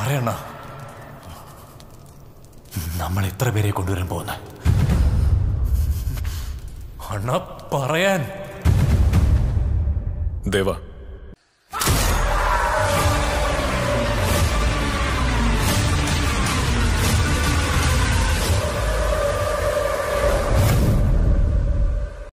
പറയണ നമ്മൾ എത്ര പേരെ കൊണ്ടുവരാൻ പോകുന്ന? അണ പറയാൻ. ദേവ